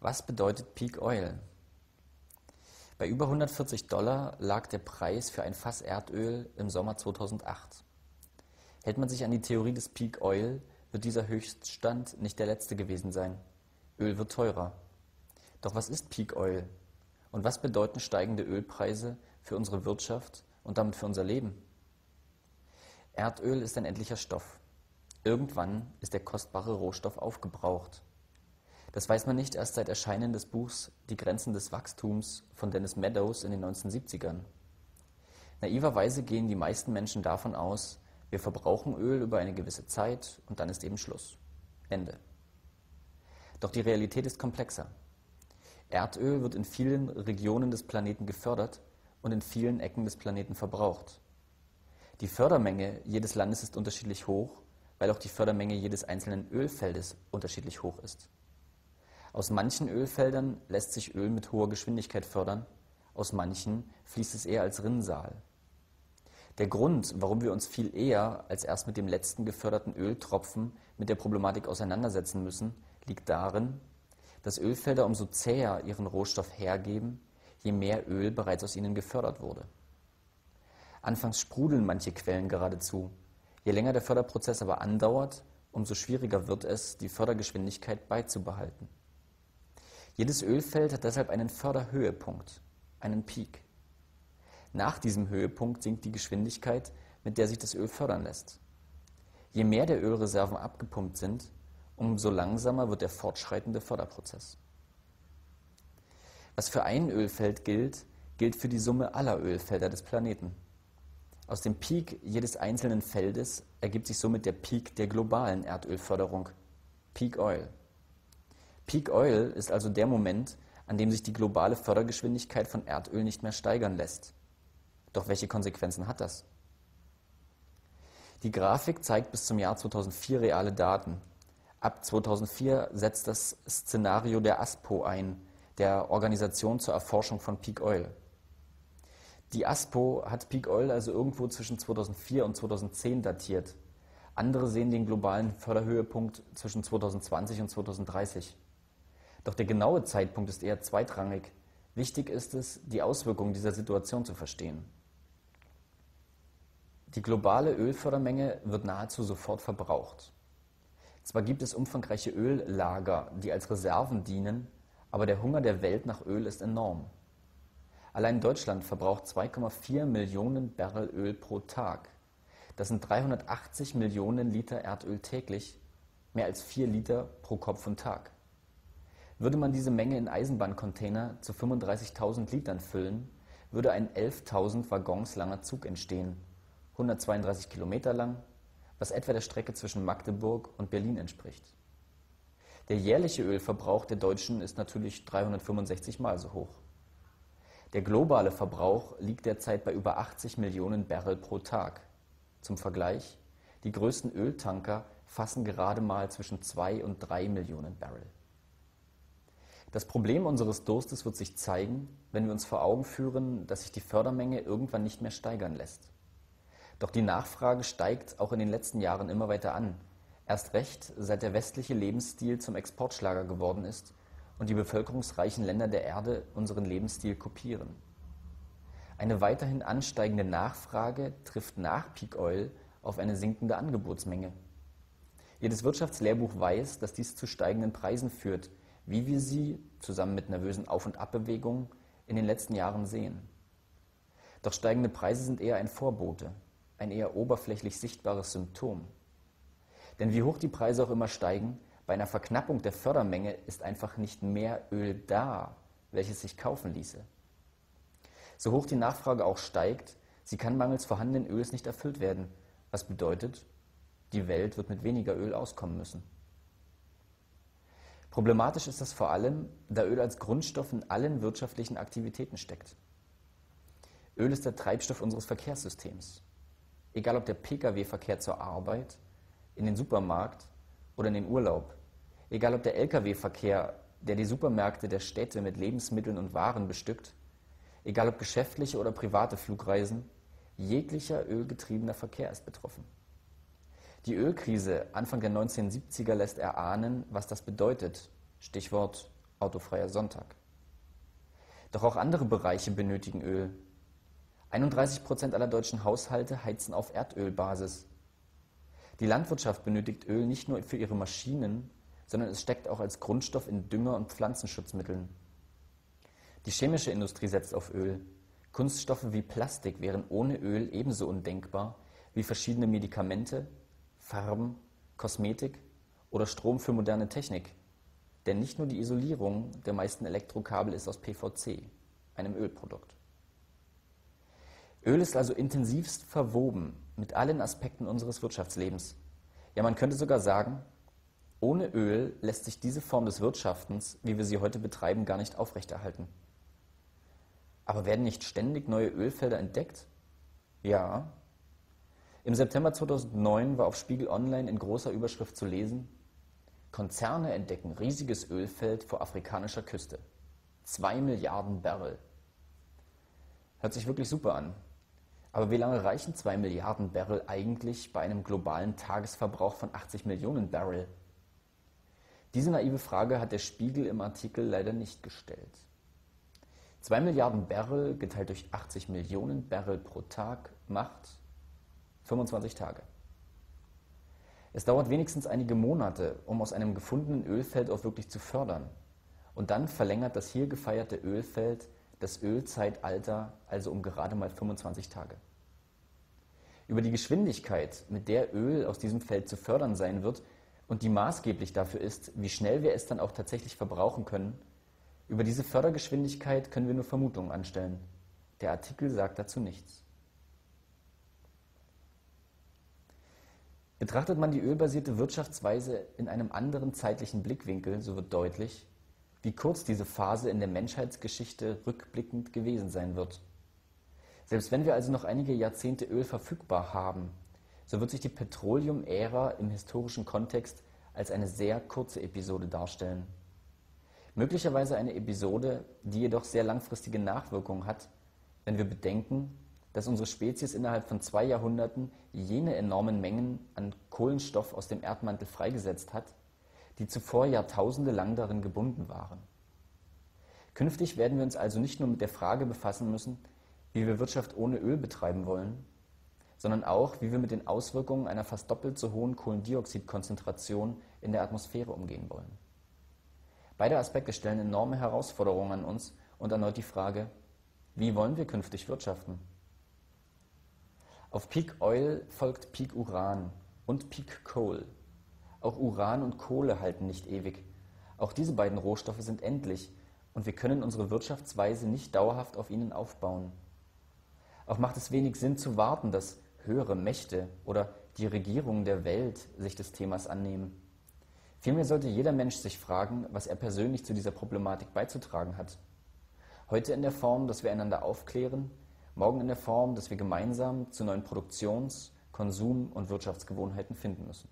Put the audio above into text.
Was bedeutet Peak Oil? Bei über 140 Dollar lag der Preis für ein Fass Erdöl im Sommer 2008. Hält man sich an die Theorie des Peak Oil, wird dieser Höchststand nicht der letzte gewesen sein. Öl wird teurer. Doch was ist Peak Oil? Und was bedeuten steigende Ölpreise für unsere Wirtschaft und damit für unser Leben? Erdöl ist ein endlicher Stoff. Irgendwann ist der kostbare Rohstoff aufgebraucht. Das weiß man nicht erst seit Erscheinen des Buchs Die Grenzen des Wachstums von Dennis Meadows in den 1970ern. Naiverweise gehen die meisten Menschen davon aus, wir verbrauchen Öl über eine gewisse Zeit und dann ist eben Schluss. Ende. Doch die Realität ist komplexer. Erdöl wird in vielen Regionen des Planeten gefördert und in vielen Ecken des Planeten verbraucht. Die Fördermenge jedes Landes ist unterschiedlich hoch, weil auch die Fördermenge jedes einzelnen Ölfeldes unterschiedlich hoch ist. Aus manchen Ölfeldern lässt sich Öl mit hoher Geschwindigkeit fördern, aus manchen fließt es eher als Rinnsal. Der Grund, warum wir uns viel eher als erst mit dem letzten geförderten Öltropfen mit der Problematik auseinandersetzen müssen, liegt darin, dass Ölfelder umso zäher ihren Rohstoff hergeben, je mehr Öl bereits aus ihnen gefördert wurde. Anfangs sprudeln manche Quellen geradezu. Je länger der Förderprozess aber andauert, umso schwieriger wird es, die Fördergeschwindigkeit beizubehalten. Jedes Ölfeld hat deshalb einen Förderhöhepunkt, einen Peak. Nach diesem Höhepunkt sinkt die Geschwindigkeit, mit der sich das Öl fördern lässt. Je mehr der Ölreserven abgepumpt sind, umso langsamer wird der fortschreitende Förderprozess. Was für ein Ölfeld gilt, gilt für die Summe aller Ölfelder des Planeten. Aus dem Peak jedes einzelnen Feldes ergibt sich somit der Peak der globalen Erdölförderung, Peak Oil. Peak Oil ist also der Moment, an dem sich die globale Fördergeschwindigkeit von Erdöl nicht mehr steigern lässt. Doch welche Konsequenzen hat das? Die Grafik zeigt bis zum Jahr 2004 reale Daten. Ab 2004 setzt das Szenario der ASPO ein, der Organisation zur Erforschung von Peak Oil. Die ASPO hat Peak Oil also irgendwo zwischen 2004 und 2010 datiert. Andere sehen den globalen Förderhöhepunkt zwischen 2020 und 2030. Doch der genaue Zeitpunkt ist eher zweitrangig. Wichtig ist es, die Auswirkungen dieser Situation zu verstehen. Die globale Ölfördermenge wird nahezu sofort verbraucht. Zwar gibt es umfangreiche Öllager, die als Reserven dienen, aber der Hunger der Welt nach Öl ist enorm. Allein Deutschland verbraucht 2,4 Millionen Barrel Öl pro Tag. Das sind 380 Millionen Liter Erdöl täglich, mehr als 4 Liter pro Kopf und Tag. Würde man diese Menge in Eisenbahncontainer zu 35.000 Litern füllen, würde ein 11.000 Waggons langer Zug entstehen, 132 Kilometer lang, was etwa der Strecke zwischen Magdeburg und Berlin entspricht. Der jährliche Ölverbrauch der Deutschen ist natürlich 365 Mal so hoch. Der globale Verbrauch liegt derzeit bei über 80 Millionen Barrel pro Tag. Zum Vergleich, die größten Öltanker fassen gerade mal zwischen 2 und 3 Millionen Barrel. Das Problem unseres Durstes wird sich zeigen, wenn wir uns vor Augen führen, dass sich die Fördermenge irgendwann nicht mehr steigern lässt. Doch die Nachfrage steigt auch in den letzten Jahren immer weiter an. Erst recht, seit der westliche Lebensstil zum Exportschlager geworden ist und die bevölkerungsreichen Länder der Erde unseren Lebensstil kopieren. Eine weiterhin ansteigende Nachfrage trifft nach Peak Oil auf eine sinkende Angebotsmenge. Jedes Wirtschaftslehrbuch weiß, dass dies zu steigenden Preisen führt, wie wir sie, zusammen mit nervösen Auf- und Abbewegungen, in den letzten Jahren sehen. Doch steigende Preise sind eher ein Vorbote, ein eher oberflächlich sichtbares Symptom. Denn wie hoch die Preise auch immer steigen, bei einer Verknappung der Fördermenge ist einfach nicht mehr Öl da, welches sich kaufen ließe. So hoch die Nachfrage auch steigt, sie kann mangels vorhandenen Öls nicht erfüllt werden, was bedeutet, die Welt wird mit weniger Öl auskommen müssen. Problematisch ist das vor allem, da Öl als Grundstoff in allen wirtschaftlichen Aktivitäten steckt. Öl ist der Treibstoff unseres Verkehrssystems. Egal ob der Pkw-Verkehr zur Arbeit, in den Supermarkt oder in den Urlaub. Egal ob der Lkw-Verkehr, der die Supermärkte der Städte mit Lebensmitteln und Waren bestückt. Egal ob geschäftliche oder private Flugreisen. Jeglicher ölgetriebener Verkehr ist betroffen. Die Ölkrise Anfang der 1970er lässt erahnen, was das bedeutet. Stichwort autofreier Sonntag. Doch auch andere Bereiche benötigen Öl. 31 Prozent aller deutschen Haushalte heizen auf Erdölbasis. Die Landwirtschaft benötigt Öl nicht nur für ihre Maschinen, sondern es steckt auch als Grundstoff in Dünger und Pflanzenschutzmitteln. Die chemische Industrie setzt auf Öl. Kunststoffe wie Plastik wären ohne Öl ebenso undenkbar wie verschiedene Medikamente, Farben, Kosmetik oder Strom für moderne Technik. Denn nicht nur die Isolierung der meisten Elektrokabel ist aus PVC, einem Ölprodukt. Öl ist also intensivst verwoben mit allen Aspekten unseres Wirtschaftslebens. Ja, man könnte sogar sagen, ohne Öl lässt sich diese Form des Wirtschaftens, wie wir sie heute betreiben, gar nicht aufrechterhalten. Aber werden nicht ständig neue Ölfelder entdeckt? Ja. Im September 2009 war auf Spiegel Online in großer Überschrift zu lesen, Konzerne entdecken riesiges Ölfeld vor afrikanischer Küste. Zwei Milliarden Barrel. Hört sich wirklich super an. Aber wie lange reichen zwei Milliarden Barrel eigentlich bei einem globalen Tagesverbrauch von 80 Millionen Barrel? Diese naive Frage hat der Spiegel im Artikel leider nicht gestellt. 2 Milliarden Barrel geteilt durch 80 Millionen Barrel pro Tag macht 25 Tage. Es dauert wenigstens einige Monate, um aus einem gefundenen Ölfeld auch wirklich zu fördern. Und dann verlängert das hier gefeierte Ölfeld das Ölzeitalter also um gerade mal 25 Tage. Über die Geschwindigkeit, mit der Öl aus diesem Feld zu fördern sein wird und die maßgeblich dafür ist, wie schnell wir es dann auch tatsächlich verbrauchen können, über diese Fördergeschwindigkeit können wir nur Vermutungen anstellen. Der Artikel sagt dazu nichts. Betrachtet man die ölbasierte Wirtschaftsweise in einem anderen zeitlichen Blickwinkel, so wird deutlich, wie kurz diese Phase in der Menschheitsgeschichte rückblickend gewesen sein wird. Selbst wenn wir also noch einige Jahrzehnte Öl verfügbar haben, so wird sich die Petroleum-Ära im historischen Kontext als eine sehr kurze Episode darstellen. Möglicherweise eine Episode, die jedoch sehr langfristige Nachwirkungen hat, wenn wir bedenken, dass unsere Spezies innerhalb von zwei Jahrhunderten jene enormen Mengen an Kohlenstoff aus dem Erdmantel freigesetzt hat, die zuvor Jahrtausende lang darin gebunden waren. Künftig werden wir uns also nicht nur mit der Frage befassen müssen, wie wir Wirtschaft ohne Öl betreiben wollen, sondern auch, wie wir mit den Auswirkungen einer fast doppelt so hohen Kohlendioxidkonzentration in der Atmosphäre umgehen wollen. Beide Aspekte stellen enorme Herausforderungen an uns und erneut die Frage, wie wollen wir künftig wirtschaften? Auf Peak Oil folgt Peak Uran und Peak Coal. Auch Uran und Kohle halten nicht ewig. Auch diese beiden Rohstoffe sind endlich und wir können unsere Wirtschaftsweise nicht dauerhaft auf ihnen aufbauen. Auch macht es wenig Sinn zu warten, dass höhere Mächte oder die Regierungen der Welt sich des Themas annehmen. Vielmehr sollte jeder Mensch sich fragen, was er persönlich zu dieser Problematik beizutragen hat. Heute in der Form, dass wir einander aufklären, morgen in der Form, dass wir gemeinsam zu neuen Produktions-, Konsum- und Wirtschaftsgewohnheiten finden müssen.